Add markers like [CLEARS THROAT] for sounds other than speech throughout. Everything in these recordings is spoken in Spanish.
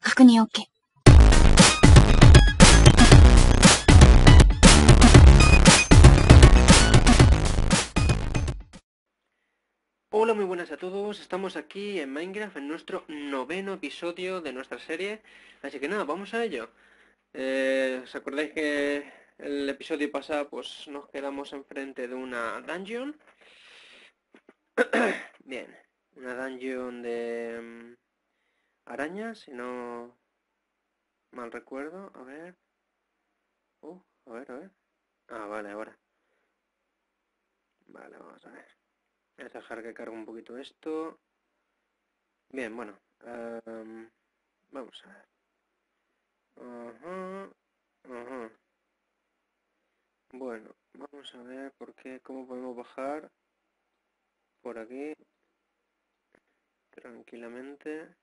確認 OK。Hola, muy buenas a todos. Estamos aquí en Minecraft en nuestro noveno episodio de nuestra serie. Así que nada, vamos a ello. Eh, ¿Os acordáis que el episodio pasado pues nos quedamos enfrente de una dungeon? [CLEARS THROAT] Bien, una dungeon de arañas, si no mal recuerdo. A ver. Uh, a ver, a ver. Ah, vale, ahora. Vale, vamos a ver. Voy a dejar que cargue un poquito esto. Bien, bueno. em, vamos a ver. Ajá. Bueno, vamos a ver por qué, cómo podemos bajar por aquí tranquilamente.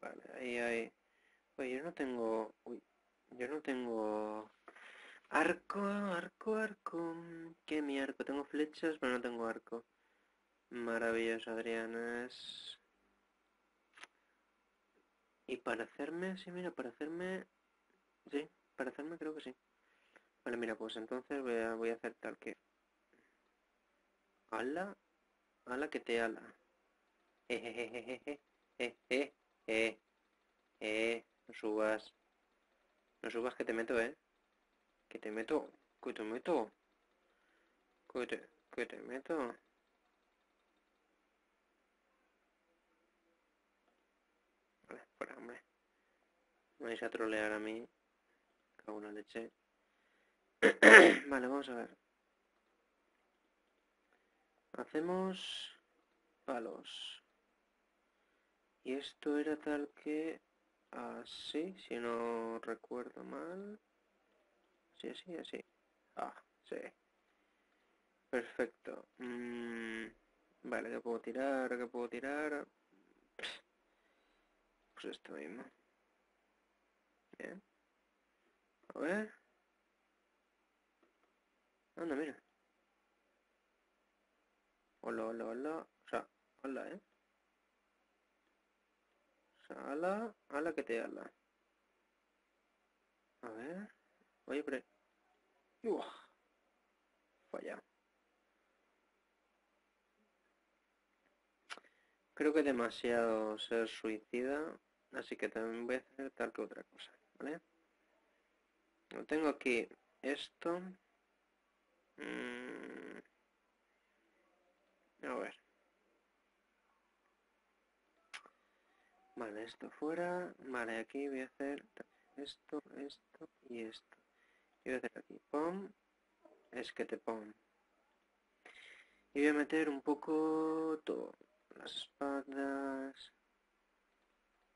Vale, ahí hay. Oye, yo no tengo. Uy, yo no tengo arco, arco, arco. ¿Qué mi arco? Tengo flechas, pero no tengo arco. Maravilloso, Adrián. Es... Y para hacerme, sí, mira, para hacerme... Sí, para hacerme creo que sí. Vale, mira, pues entonces voy a, voy a hacer tal que... Ala, ala que te ala. [LAUGHS] eh, eh, no subas. No subas que te meto, eh. Que te meto, que te meto. Que te, que te meto. Vale, fuera, hombre. Me vais a trolear a mí. Cago en la leche. [COUGHS] vale, vamos a ver. Hacemos palos. Y esto era tal que así, si no recuerdo mal. Así, así, así. Ah, sí. Perfecto. Mm, vale, ¿qué puedo tirar? ¿Qué puedo tirar? Pues esto mismo. Bien. A ver. Anda, mira. Hola, hola, hola. O sea, hola, ¿eh? Sea, ala, ala que te ala. A ver. Oye, pero... Uah, Falla. Creo que demasiado ser suicida, así que también voy a hacer tal que otra cosa, ¿vale? Lo tengo aquí esto. Mm, A ver. Vale, esto fuera. Vale, aquí voy a hacer esto, esto y esto. Y voy a hacer aquí pom, es que te pom. Y voy a meter un poco todo. Las espadas,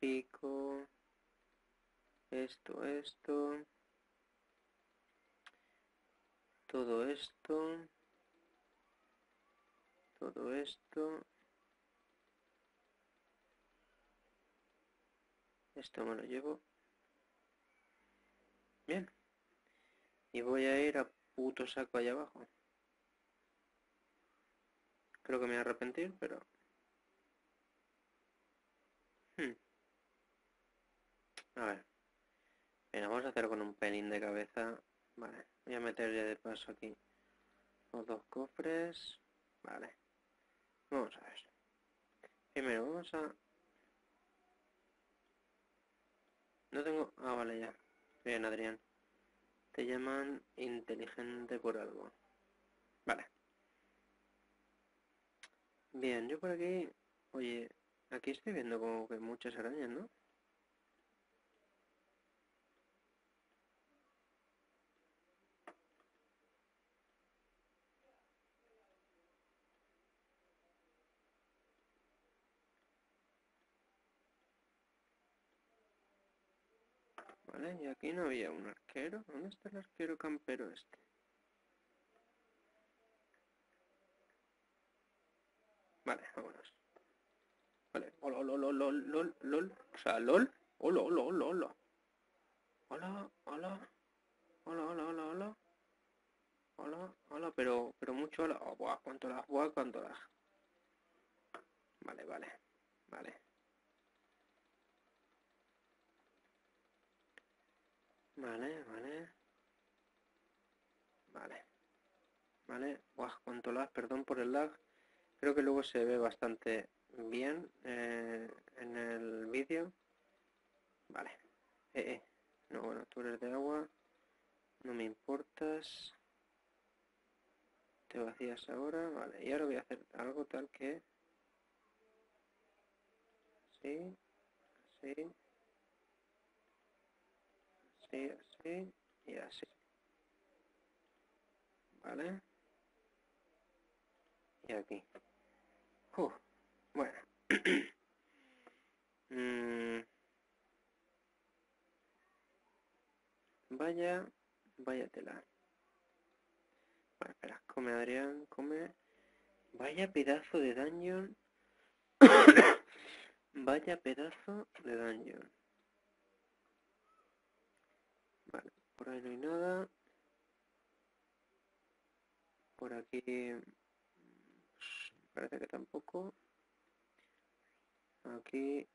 pico, esto, esto, todo esto, todo esto. Esto me lo llevo. Bien. Y voy a ir a puto saco allá abajo. Creo que me voy a arrepentir, pero... Hmm. A ver. Venga, vamos a hacer con un pelín de cabeza. Vale. Voy a meter ya de paso aquí los dos cofres. Vale. Vamos a ver. Primero vamos a... No tengo... Ah, vale, ya. Bien, Adrián. Te llaman inteligente por algo. Vale. Bien, yo por aquí... Oye, aquí estoy viendo como que muchas arañas, ¿no? Vale, y aquí no había un arquero. ¿Dónde está el arquero campero este? Vale, vámonos. Vale, hola, hola, hola, hola, lol, lol. O sea, lol. Hola, hola, hola, hola. Hola, hola. Hola, hola, hola, hola. Hola, hola, pero, pero mucho hola. Oh, cuánto las, buah, cuánto las. Vale, vale. Vale. Vale, vale. Vale. Vale. Buah, cuánto lag, perdón por el lag. Creo que luego se ve bastante bien eh, en el vídeo. Vale. Eh, eh. No, bueno, tú eres de agua. No me importas. Te vacías ahora. Vale, y ahora voy a hacer algo tal que... Así. Así. Así, así. Y así. Vale. Y aquí. Uh, bueno. [CLEARS THROAT] mm. Vaya, vaya tela. Bueno, espera, come Adrián, come. Vaya pedazo de dungeon. [COUGHS] vaya pedazo de dungeon. Vale, por ahí no hay nada. Por aquí pues, parece que tampoco. Aquí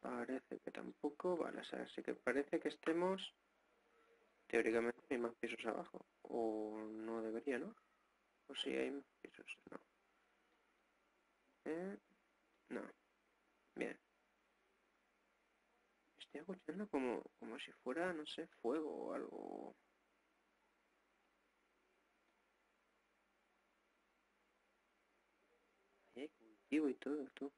Parece que tampoco. Vale, así que parece que estemos teóricamente hay más pisos abajo. O no debería, ¿no? O si hay más pisos, no. ¿Eh? No. Bien. Estoy escuchando como, como si fuera, no sé, fuego o algo. hay cultivo y todo, tú.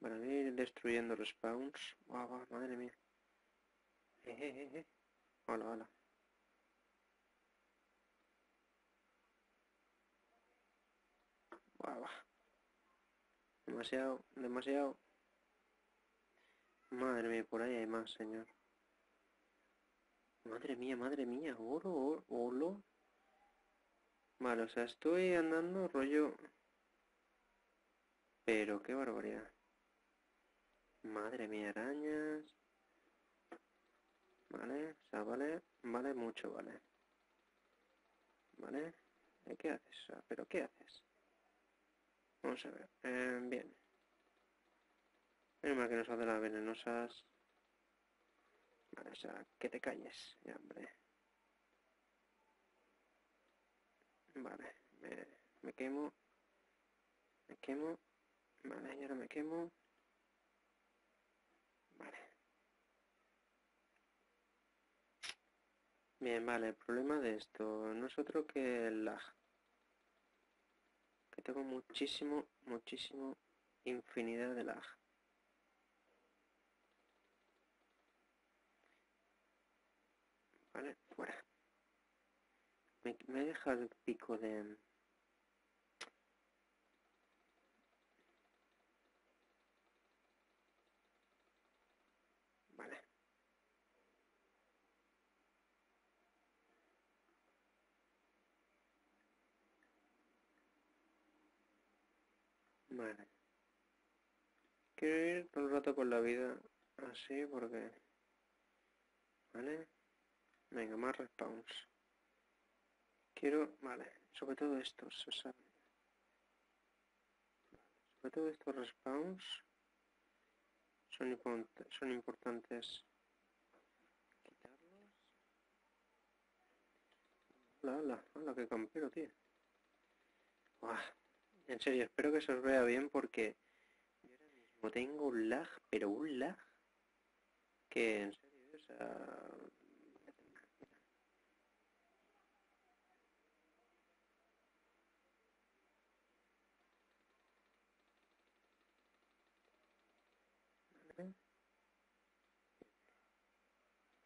Para ir destruyendo los spawns. Wow, madre mía. Eh, eh, eh, Hola, hola. Wow, Demasiado, demasiado. Madre mía, por ahí hay más, señor. Madre mía, madre mía, oro, oro, oro. Vale, o sea, estoy andando rollo... Pero qué barbaridad. Madre mía, arañas. Vale, o sea, vale, vale mucho, vale. Vale, ¿qué haces? ¿Pero qué haces? Vamos a ver, eh, bien. Menos mal que nos de las venenosas. Vale, o sea, que te calles, ya, hombre. Vale, me, me quemo. Me quemo. Vale, y ahora me quemo. Bien, vale, el problema de esto no es otro que el lag. Tengo muchísimo, muchísimo, infinidad de lag. Vale, fuera. Me, me deja el pico de... Vale. Quiero ir todo el rato con la vida así porque... Vale. Venga, más respawns. Quiero... Vale. Sobre todo estos, o sea... Sobre todo estos respawns son, son importantes quitarlos. Hola, hola, hola, qué campero, tío. En serio, espero que se os vea bien porque yo ahora mismo tengo un lag, pero un lag que en serio, o sea...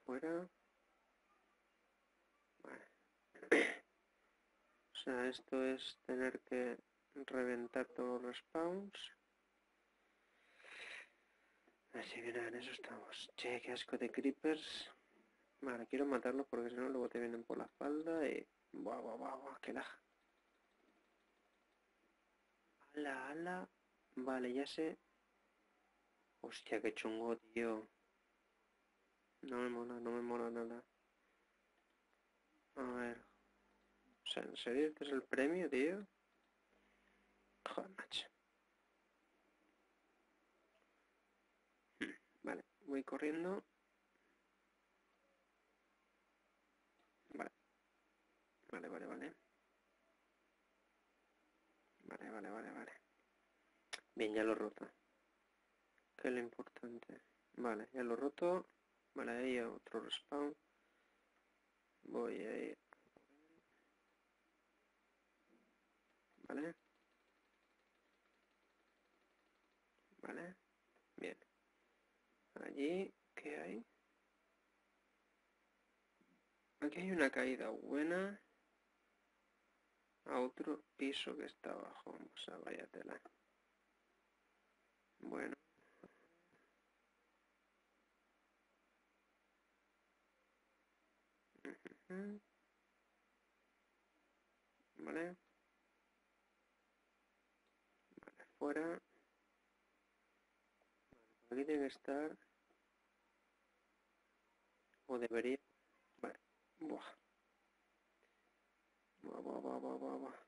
Fuera. [CLEARS THROAT] O sea, esto es tener que reventar todos los spawns. Así bien, en eso estamos. Che, qué asco de creepers. Vale, quiero matarlos porque si no luego te vienen por la espalda y... Buah, buah, buah, buah, qué lag. Ala, ala. Vale, ya sé. Hostia, qué chungo, tío. No me mola, no me mola nada. A ver. O sea, ¿en serio este es el premio, tío? Joder, macho. Hmm, vale, voy corriendo. Vale. Vale, vale, vale. Vale, vale, vale, vale. Bien, ya lo he roto. Que es lo importante. Vale, ya lo he roto. Vale, ahí otro respawn. Voy a. Vale. Vale. Bien. Allí, ¿qué hay? Aquí hay una caída buena a otro piso que está abajo. Vamos a vaya tela. Bueno. Vale. Fuera. Aquí que estar. O debería. Vale. Buah. Buah, buah, buah, buah, buah, buah.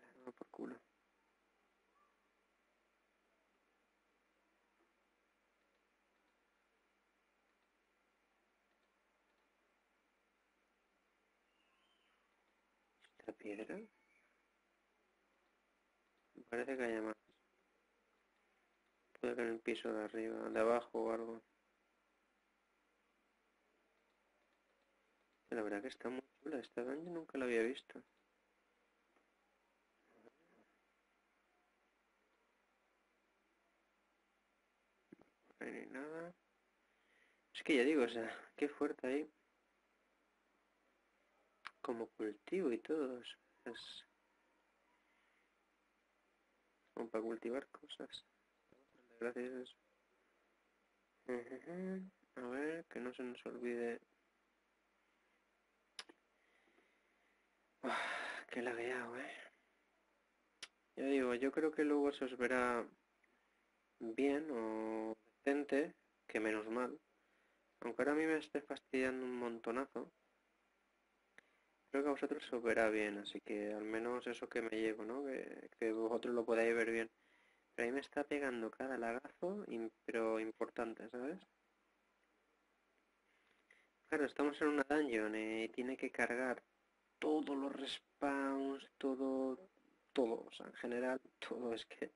Vale, no por culo. ¿Esta piedra? Parece que haya más. Puede que en el piso de arriba, de abajo o algo. La verdad que está muy chula. Esta daño nunca la había visto. No hay nada. Es que ya digo, o sea, qué fuerte ahí. Como cultivo y todo. Es, como para cultivar cosas. Gracias a ver, que no se nos olvide. Uf, qué lagueado, eh. Ya digo, yo creo que luego se os verá bien o decente, que menos mal. Aunque ahora a mí me esté fastidiando un montonazo. Creo que a vosotros os verá bien, así que al menos eso que me llevo, ¿no? Que, vosotros lo podáis ver bien. Pero ahí me está pegando cada lagazo, pero importante, ¿sabes? Claro, estamos en una dungeon eh, y tiene que cargar todos los respawns, todo, todo, o sea, en general, [LAUGHS] todo es que es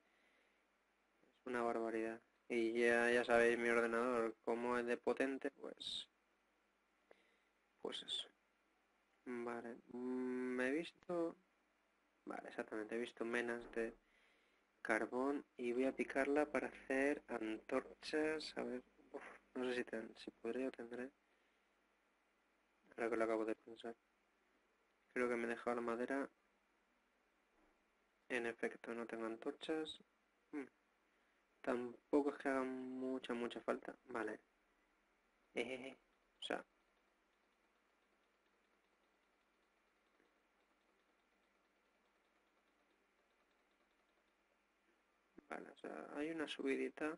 una barbaridad. Y ya, ya sabéis mi ordenador, como es de potente, pues, pues eso. Vale, mm, me he visto, vale, exactamente, he visto menas de carbón y voy a picarla para hacer antorchas, a ver, uf, no sé si, ten- si podré o tendré, ahora que lo acabo de pensar. Creo que me he dejado la madera, en efecto, no tengo antorchas, Mm, tampoco es que haga mucha, mucha falta, vale, Ejeje. [LAUGHS] o sea, vale, o sea, hay una subidita,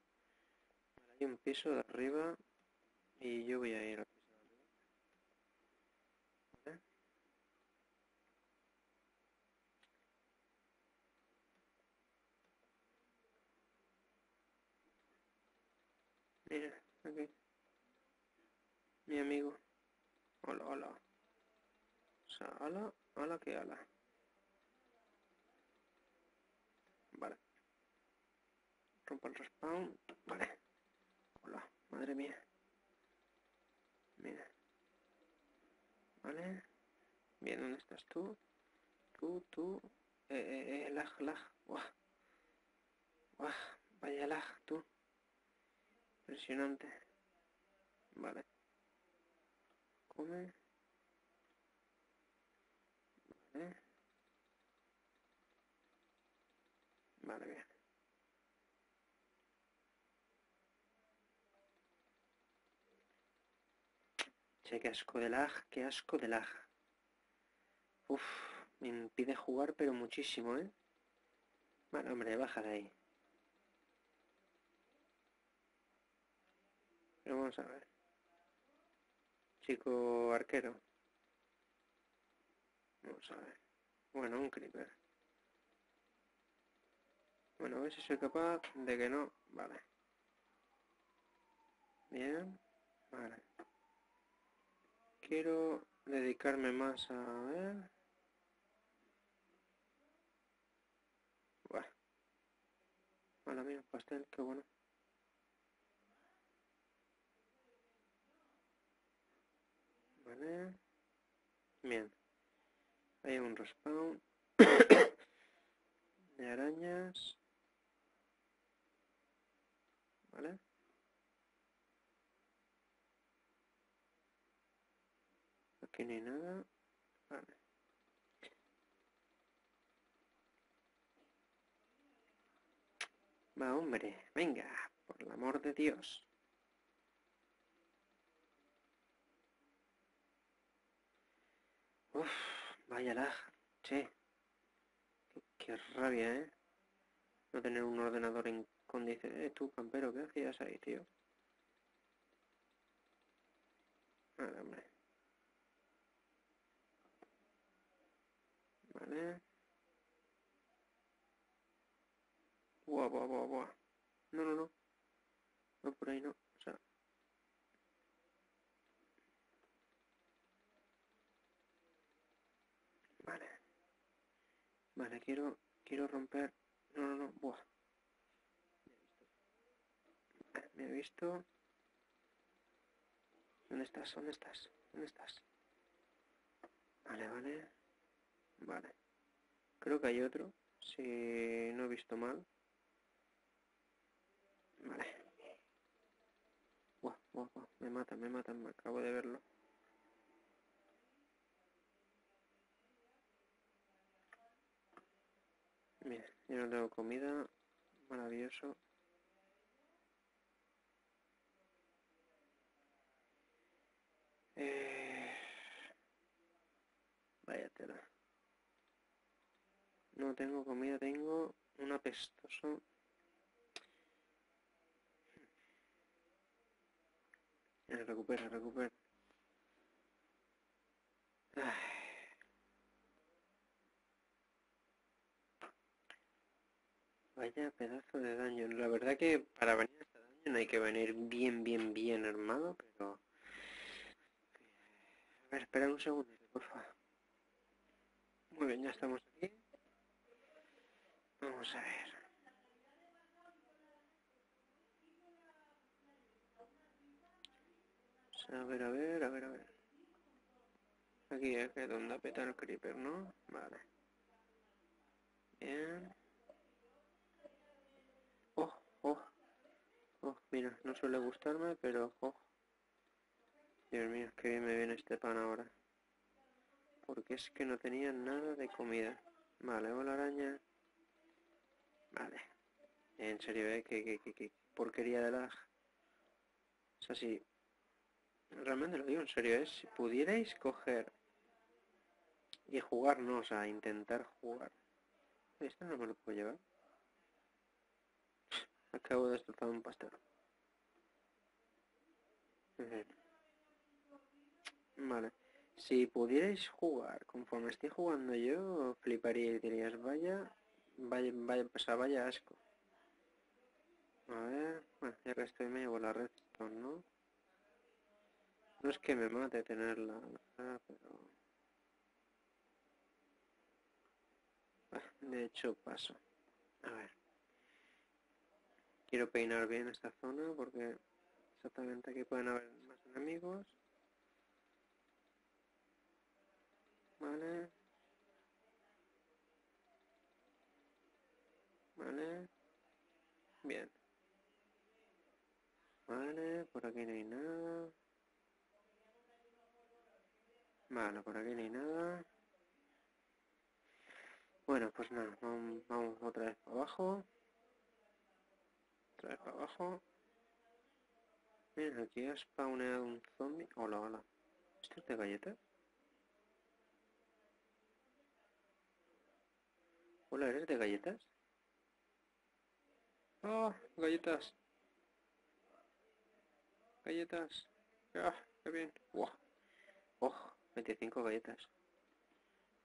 hay un piso de arriba y yo voy a ir al piso de arriba. Mira, aquí, mi amigo, hola, hola, o sea, hola, hola, que hola, vale, rompo el respawn, vale, hola, madre mía, mira, vale, bien, ¿dónde estás tú? Tú, tú, eh, eh, eh, lag, lag, guau, guau, vaya lag, tú, impresionante, vale, come, vale, vale, bien, che, qué asco de lag, qué asco de lag, uf, me impide jugar pero muchísimo, ¿eh? Bueno, hombre, baja de ahí. Pero vamos a ver. chico arquero. Vamos a ver. Bueno, un creeper. Bueno, a ver si soy capaz de que no. Vale. Bien. Vale. Quiero dedicarme más a ver. Bueno. Vale, mira, pastel, qué bueno. Vale. Bien. Hay un respawn [COUGHS] de arañas. ¿Vale? Hay nada. Vale. Va, hombre, venga, por el amor de Dios. Uf, vaya lag, che. Qué, qué rabia, ¿eh? No tener un ordenador en condiciones. Eh, tú, campero, ¿qué hacías ahí, tío? Vale, hombre. Buah, buah, buah, buah. No, no, no. No, por ahí no. O sea. Vale. Vale, quiero, quiero romper. No, no, no. Buah. Me he visto. ¿Dónde estás? ¿Dónde estás? ¿Dónde estás? Vale, vale. Vale. Creo que hay otro. Si no he visto mal. Vale. Buah, buah, buah. Me matan, me matan. Me acabo de verlo. Mira, yo no tengo comida. Maravilloso. Eh... Vaya tela. No tengo comida, tengo un apestoso. Eh, recupera, recupera. Ay. Vaya pedazo de daño. La verdad que para venir a este daño no hay que venir bien, bien, bien armado, pero... A ver, espera un segundo, por favor. Muy bien, ya estamos aquí. Vamos a ver. A ver, a ver, a ver, a ver. Aquí es que donde peta el creeper, ¿no? Vale. Bien. Oh, oh. Oh, mira, no suele gustarme, pero oh. Dios mío, qué bien me viene este pan ahora. Porque es que no tenía nada de comida. Vale, hola araña. Vale. En serio, ¿eh? ¿Qué, qué, qué, porquería de lag? Es así. Realmente lo digo en serio, ¿eh? Si pudierais coger y jugar, no, o sea, intentar jugar. Esto no me lo puedo llevar. [LAUGHS] Acabo de destrozar un pastel. Vale. Si pudierais jugar conforme estoy jugando yo, fliparía y dirías, vaya, vaya, vaya, pues vaya asco. A ver, bueno, ya que estoy medio la redstone, ¿no? No es que me mate tenerla, pero... Ah, de hecho, paso. A ver. Quiero peinar bien esta zona porque exactamente aquí pueden haber más enemigos. Vale. Vale. Bien. Vale, por aquí no hay nada. Vale, por aquí no hay nada. Bueno, pues nada, vamos, otra vez para abajo. Otra vez para abajo. Mira, aquí ha spawneado un zombie. Hola, hola. ¿Esto es de galletas? Hola, ¿eres de galletas? Oh, galletas. Galletas. Ah, qué bien. Oh, 25 galletas.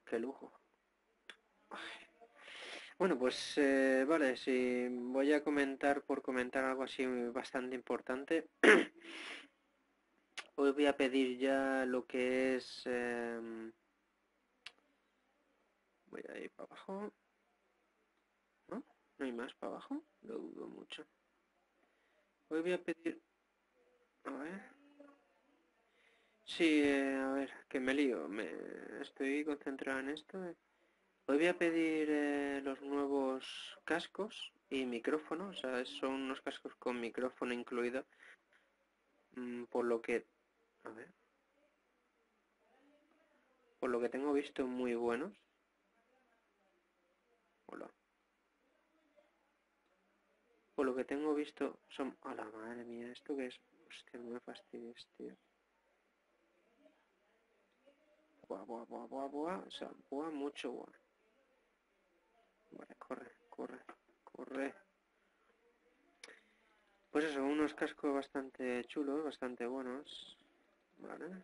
Qué lujo. Bueno, pues eh, vale, si voy a comentar por comentar algo así bastante importante. [CLEARS THROAT] Hoy voy a pedir ya lo que es... Em, voy a ir para abajo. ¿No? ¿No hay más para abajo? Lo dudo mucho. Hoy voy a pedir... A ver. Sí, eh, a ver, que me lío. Me estoy concentrado en esto. Hoy voy a pedir eh, los nuevos cascos y micrófono. O sea, son unos cascos con micrófono incluido. Mm, por lo que... A ver. Por lo que tengo visto muy buenos. Hola. Por lo que tengo visto son... A la madre mía, ¿esto que es? Hostia, no me fastidies, tío. Buah, buah, buah, buah, buah. O sea, buah, mucho buah. Vale, corre, corre, corre. Pues eso, unos cascos bastante chulos, bastante buenos. Vale.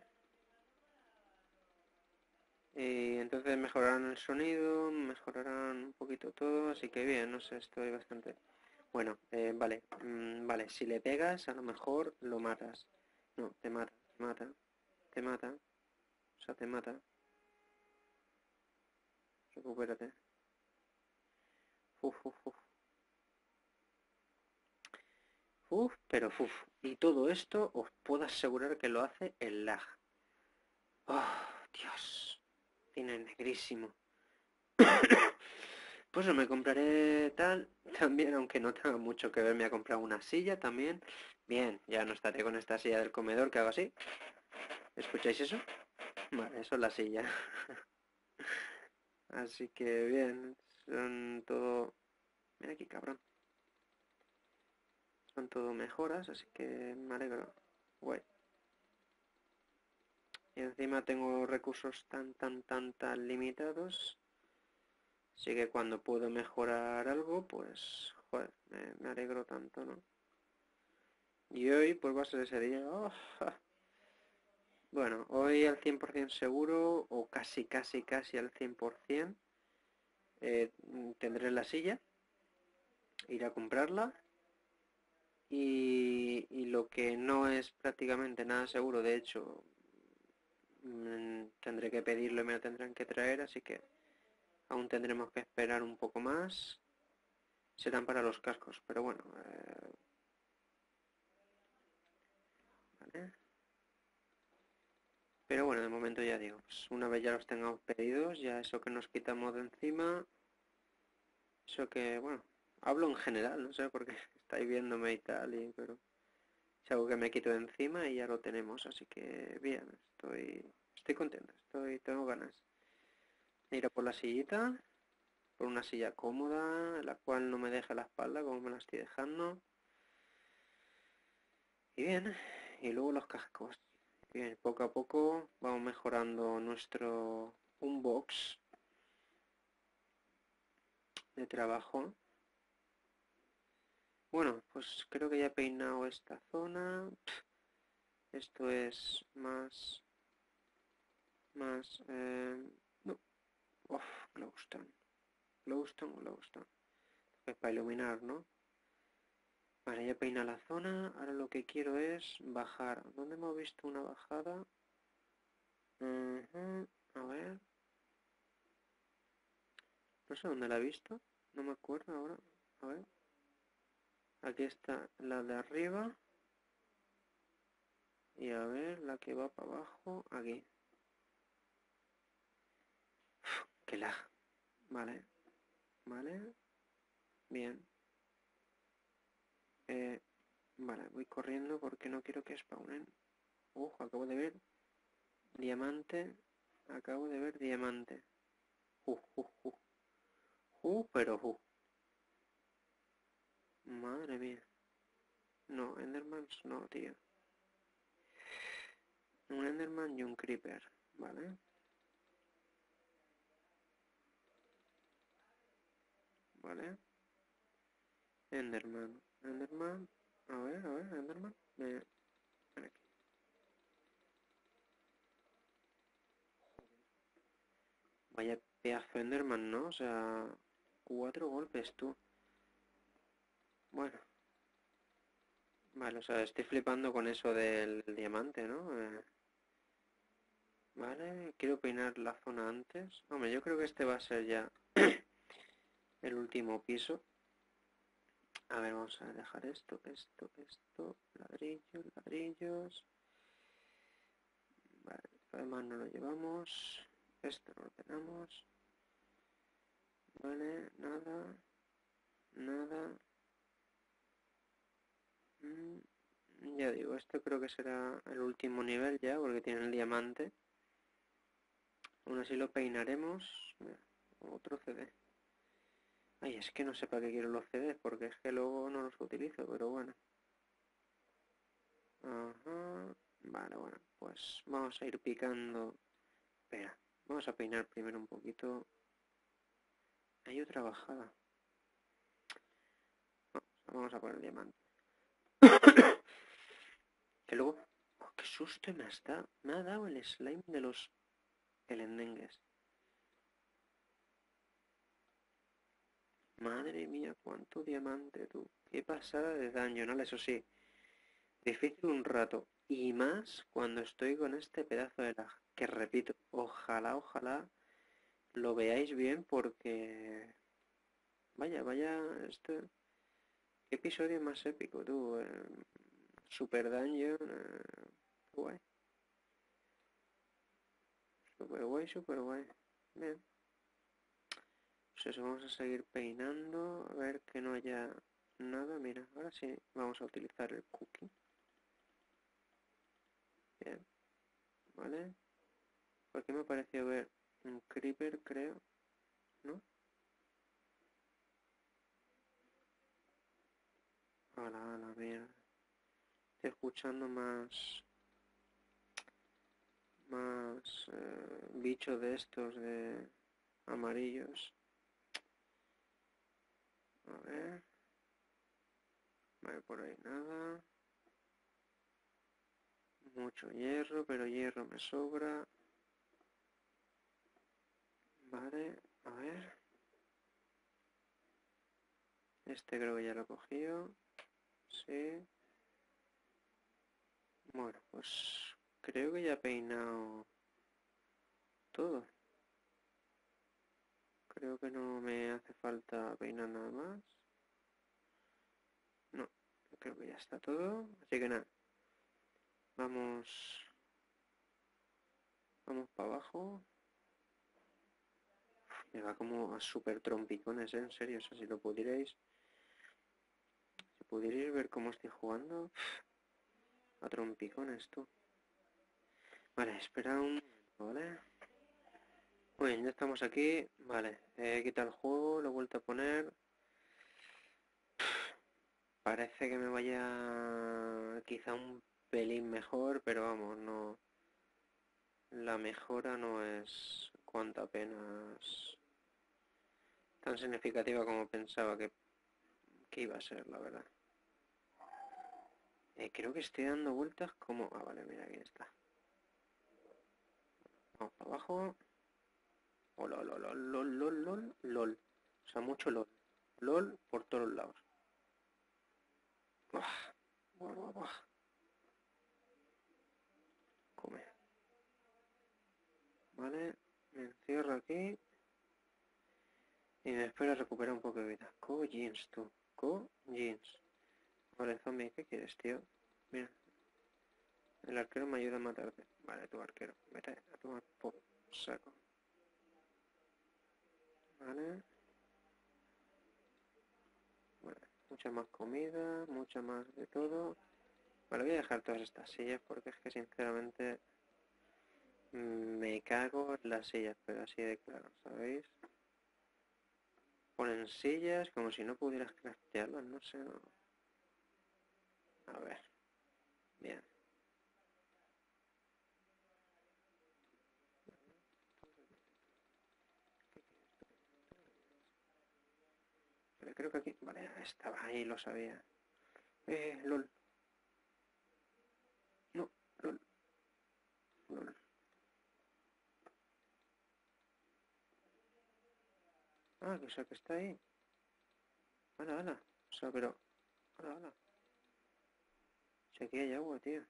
Y entonces mejorarán el sonido, mejorarán un poquito todo, así que bien, no sé, estoy bastante... Bueno, eh, vale, mm, vale, si le pegas a lo mejor lo matas. No, te mata, te mata, te mata, o sea, te mata. Recupérate. Uf, uf, uf. Uf, pero uf. Y todo esto os puedo asegurar que lo hace el lag. Oh, Dios. Tiene negrísimo. [COUGHS] Pues me compraré tal, [LAUGHS] también, aunque no tenga mucho que ver, me ha comprado una silla también. Bien, ya no estaré con esta silla del comedor que hago así. ¿Escucháis eso? Vale, eso es la silla. [LAUGHS] así que bien, son todo... Mira aquí, cabrón. Son todo mejoras, así que me alegro. Guay. Y encima tengo recursos tan, tan, tan, tan limitados Así que cuando puedo mejorar algo, pues, joder, me, alegro tanto, ¿no? Y hoy, pues va a ser ese día. Oh, bueno, hoy al 100% seguro, o casi, casi, casi al 100%, eh, tendré la silla, ir a comprarla. Y, y, lo que no es prácticamente nada seguro, de hecho, mm, tendré que pedirlo y me lo tendrán que traer, así que Aún tendremos que esperar un poco más. Serán para los cascos, pero bueno. Eh, pero bueno, de momento ya digo, pues una vez ya los tengamos pedidos, ya eso que nos quitamos de encima. Eso que, bueno, hablo en general, no sé por qué [LAUGHS] estáis viéndome y tal, y, pero es algo que me quito de encima y ya lo tenemos, así que bien, estoy, estoy contento, estoy, tengo ganas ir a por la sillita, por una silla cómoda, la cual no me deja la espalda como me la estoy dejando. Y bien, y luego los cascos. Bien, poco a poco vamos mejorando nuestro unbox de trabajo. Bueno, pues creo que ya he peinado esta zona. Esto es más... Más... Eh, Uf, glowstone. Glowstone o glowstone. Es para iluminar, ¿no? Vale, ya peina la zona. Ahora lo que quiero es bajar. ¿Dónde hemos visto una bajada? A ver. No sé dónde la he visto. No me acuerdo ahora. A ver. Aquí está la de arriba. Y a ver, la que va para abajo. Aquí. Vale. Vale. Bien. Eh, vale, voy corriendo porque no quiero que spawnen. Ojo, acabo de ver diamante. Acabo de ver diamante. Uh, uh, uh. Uh, pero uh. Madre mía. No, Endermans no, tío. Un Enderman y un Creeper, ¿vale? ¿Vale? Enderman, Enderman, a ver, a ver, Enderman, aquí. Vaya pedazo Enderman, ¿no? O sea, cuatro golpes, tú. Bueno. Vale, o sea, estoy flipando con eso del diamante, ¿no? Eh, vale, quiero peinar la zona antes. Hombre, yo creo que este va a ser ya el último piso. A ver, vamos a dejar esto, esto, esto, ladrillos, ladrillos. Vale, además no lo llevamos. Esto no lo tenemos. Vale, nada. Nada. Mm, ya digo, esto creo que será el último nivel ya, porque tiene el diamante. Aún así lo peinaremos. otro CD. Ay, es que no sé para qué quiero los CDs, porque es que luego no los utilizo, pero bueno. Ajá. Vale, bueno, pues vamos a ir picando. Espera, vamos a peinar primero un poquito. Hay otra bajada. Vamos a poner el diamante. [COUGHS] que luego... Oh, ¡Qué susto me ha, me ha dado el slime de los elendengues! Madre mía, cuánto diamante, tú. Qué pasada de daño, ¿no? Eso sí, difícil un rato. Y más cuando estoy con este pedazo de lag. Que repito, ojalá, ojalá lo veáis bien porque... Vaya, vaya, este... ¿Qué episodio más épico, tú? Eh, super Dungeon... Eh, guay. Super guay, super guay. Bien. Pues eso, vamos a seguir peinando, a ver que no haya nada. Mira, ahora sí vamos a utilizar el cookie. Bien, vale. Porque me ha parecido ver un creeper, creo, ¿no? Hola, la mierda. Estoy escuchando más más eh, bichos de estos de amarillos a ver. Vale, por ahí nada. Mucho hierro, pero hierro me sobra. Vale, a ver. Este creo que ya lo he cogido. Sí. Bueno, pues creo que ya he peinado todo. Creo que no me hace falta peinar nada más. No, creo que ya está todo. Así que nada. Vamos. Vamos para abajo. Me va como a super trompicones, ¿eh? en serio. O sea, si lo pudierais. Si pudierais ver cómo estoy jugando. A trompicones, tú. Vale, espera un ¿vale? Muy bien, ya estamos aquí. Vale, he quitado el juego, lo he vuelto a poner. Parece que me vaya quizá un pelín mejor, pero vamos, no... La mejora no es cuanta apenas tan significativa como pensaba que, que iba a ser, la verdad. Eh, creo que estoy dando vueltas como... Ah, vale, mira, aquí está. Vamos para abajo. Oh, lol, lol, lol, lol, lol, lol. O sea, mucho lol. LOL por todos lados. Come. Vale, me encierro aquí. Y me espero recuperar un poco de vida. Co jeans, tú. Co jeans. Vale, zombie, ¿qué quieres, tío? Mira. El arquero me ayuda a matarte. Vale, tu arquero. Vete a tomar por saco. Vale. mucha más comida, mucha más de todo. Vale, voy a dejar todas estas sillas porque es que sinceramente me cago en las sillas, pero así de claro, ¿sabéis? Ponen sillas como si no pudieras craftearlas, no sé. A ver. Bien. Creo que aquí... Vale, estaba ahí, lo sabía. Eh, LOL. No, LOL. Ah, que o sea que está ahí. Hala, hala. O sea, pero... Hala, hala. O sea, aquí hay agua, tío.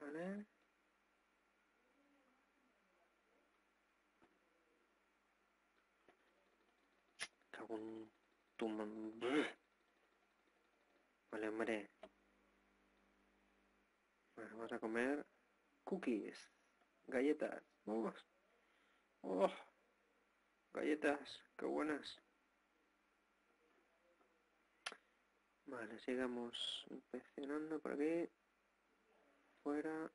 Vale. Cago en Vale, hombre. Vamos a comer cookies, galletas. Oh, galletas, qué buenas. Vale, sigamos inspeccionando por aquí. Fuera.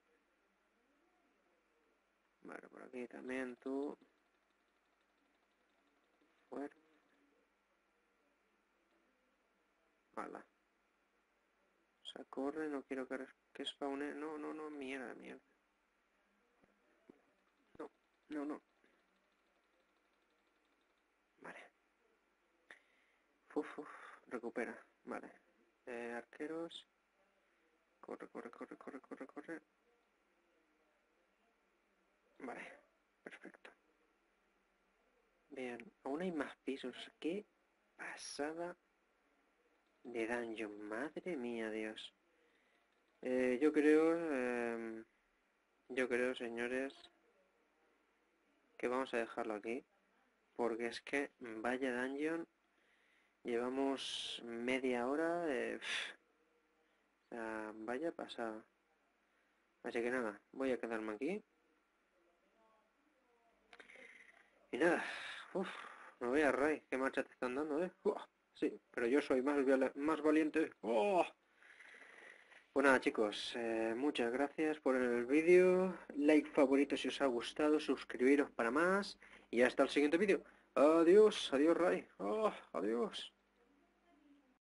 Vale, por aquí también tú. Fuera. O sea, corre, no quiero que, que spawne. No, no, no, mierda, mierda. No, no, no. Vale. Uf, uf, recupera. Vale. Eh, arqueros. Corre, corre, corre, corre, corre, corre. Vale, perfecto. Bien, aún hay más pisos. Qué pasada de dungeon. Madre mía, Dios. Eh, yo creo, em, yo creo, señores, que vamos a dejarlo aquí. Porque es que vaya dungeon. Llevamos media hora. vaya pasada. Así que nada, voy a quedarme aquí. Y nada, uff, me voy a Ray. ¿Qué marcha te están dando, eh? Sí, pero yo soy más, más valiente. ¡Oh! Pues nada, chicos, eh, muchas gracias por el vídeo. Like favorito si os ha gustado, suscribiros para más. Y hasta el siguiente vídeo. Adiós, adiós, Ray. Oh, adiós.